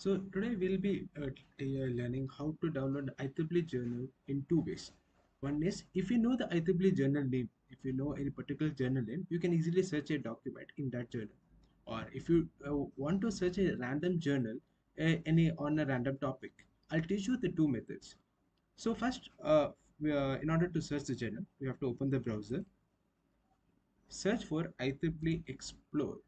So today we'll be uh, uh, learning how to download IEEE journal in two ways. One is if you know the IEEE journal name, if you know any particular journal name, you can easily search a document in that journal. Or if you uh, want to search a random journal uh, any on a random topic, I'll teach you the two methods. So first, uh, uh, in order to search the journal, we have to open the browser, search for IEEE Xplore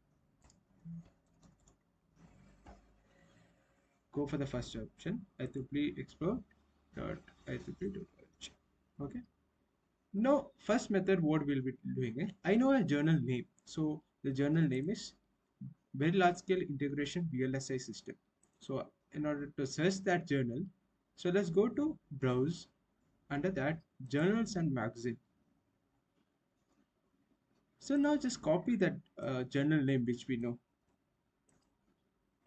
go for the first option IEEE Xplore dot IEEE.org. Okay. Now, first method what we'll be doing is I know a journal name. So the journal name is Very Large Scale Integration VLSI System. So in order to search that journal, so let's go to browse under that journals and magazine. So now just copy that uh, journal name which we know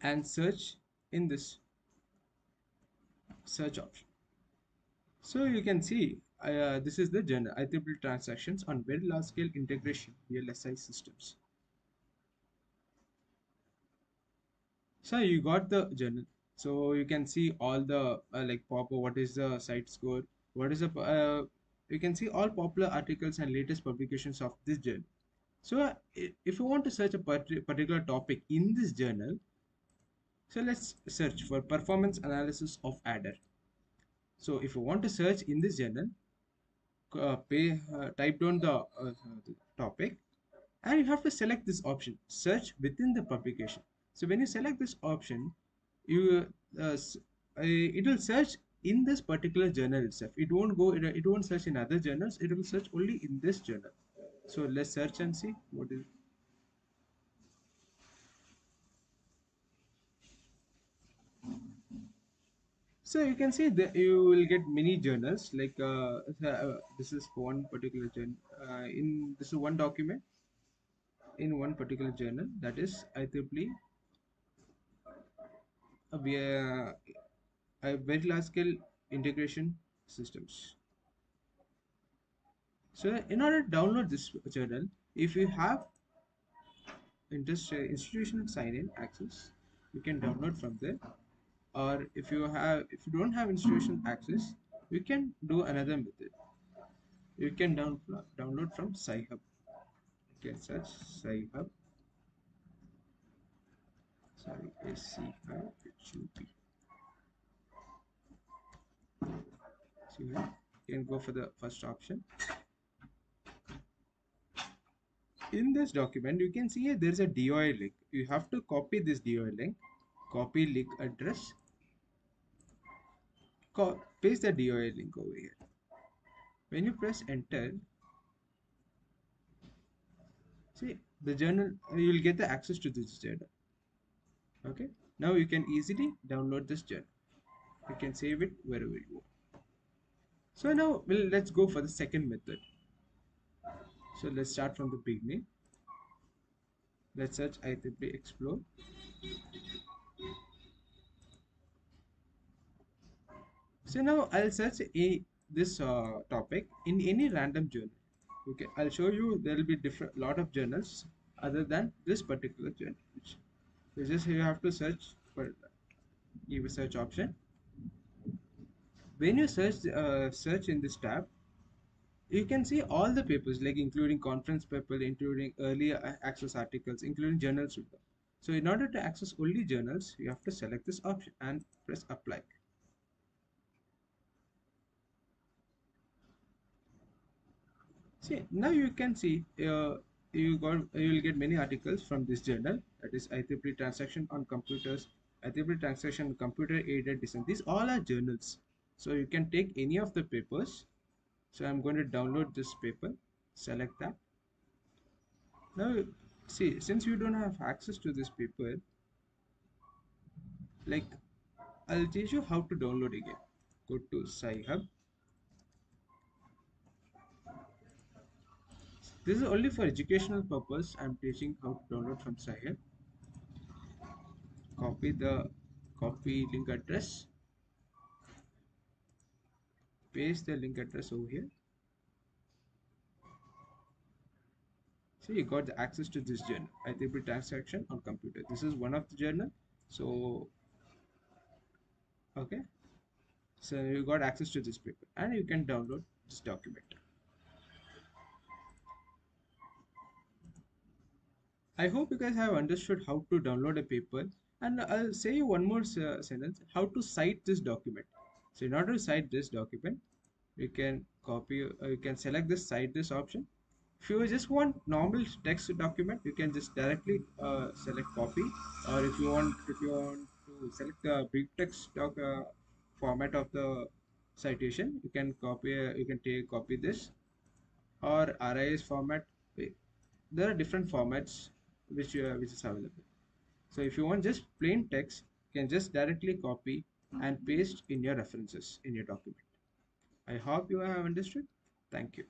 and search in this search option. So you can see uh, this is the general IEEE transactions on very large scale integration VLSI systems. So you got the journal. So you can see all the uh, like pop what is the CiteScore, what is the uh, you can see all popular articles and latest publications of this journal. So uh, if you want to search a particular topic in this journal, so let's search for performance analysis of adder. So if you want to search in this journal, uh, pay, uh, type down the, uh, the topic and you have to select this option search within the publication. So when you select this option you uh, uh, it will search in this particular journal itself. It won't go it won't search in other journals. It will search only in this journal. So let's search and see what is so you can see that you will get many journals like uh, uh, this is one particular journal uh, in this is one document in one particular journal that is IEEE uh, we are a very large scale integration systems. So in order to download this journal, if you have interest uh, institutional sign-in access, you can download from there. Or if you have if you don't have institutional access, you can do another method. You can down, download from Sci-Hub. You can search Sci-Hub. Sorry, S-C-I-H-U-B. Here, you can go for the first option. in this document you can see here there's a DOI link you have to copy this DOI link copy link address paste the DOI link over here. When you press enter see the journal you will get the access to this journal. Okay? Now you can easily download this journal. You can save it wherever you want. So now well, let's go for the second method. So let's start from the beginning. Let's search IEEE Xplore So now I'll search a this uh, topic in any random journal. Okay, I'll show you there will be different lot of journals other than this particular journal. So just you have to search for give a search option. When you search uh, search in this tab, you can see all the papers like including conference paper, including early access articles, including journals. So in order to access only journals, you have to select this option and press apply. See, now you can see uh, you got you will get many articles from this journal that is IEEE transaction on computers, IEEE transaction on computer aided design. These all are journals. So you can take any of the papers. So I'm going to download this paper, select that. Now see, since you don't have access to this paper, like I'll teach you how to download again. Go to Sci-Hub. This is only for educational purpose. I'm teaching how to download from Sci-Hub. copy the copy link address. Paste the link address over here. So you got the access to this journal. I IEEE transaction on computer. This is one of the journal. So okay. So you got access to this paper and you can download this document i hope you guys have understood how to download a paper. And i'll say you one more uh, sentence how to cite this document. So in order to cite this document you can copy uh, you can select this cite this option. If you just want normal text document you can just directly uh, select copy. Or if you want if you want to select the BibTeX doc, uh, format of the citation you can copy uh, you can take copy this. Or RIS format. There are different formats which uh, which is available. So if you want just plain text you can just directly copy and paste in your references in your document. I hope you have understood. Thank you